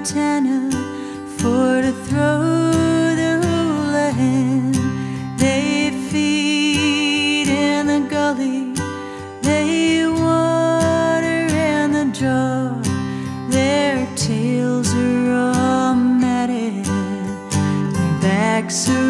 Montana for to throw the hula in. They feed in the gully, they water in the jaw. Their tails are all matted, their backs are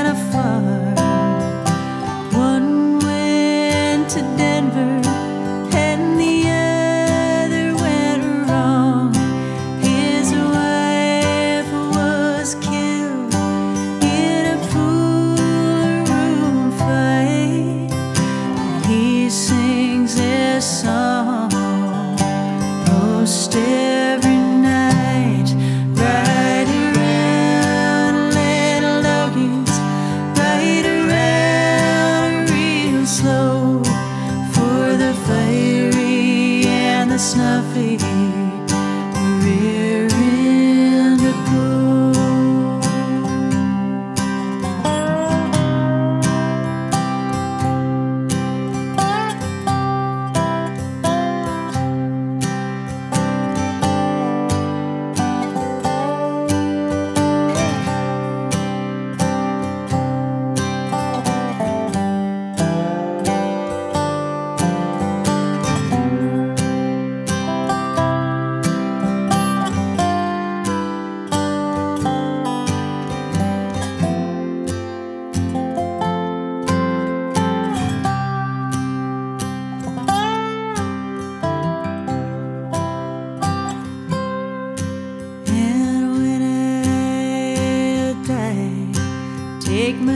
slow for the fiery and the snuffy.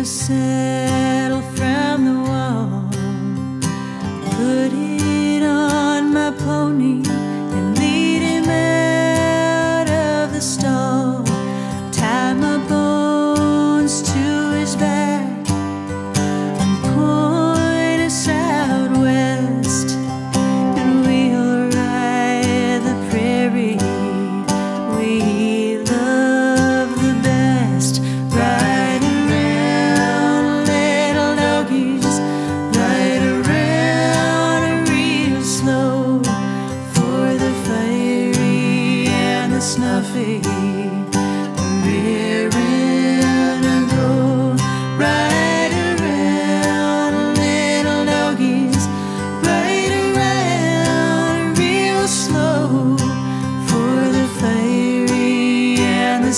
said.